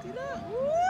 do Woo!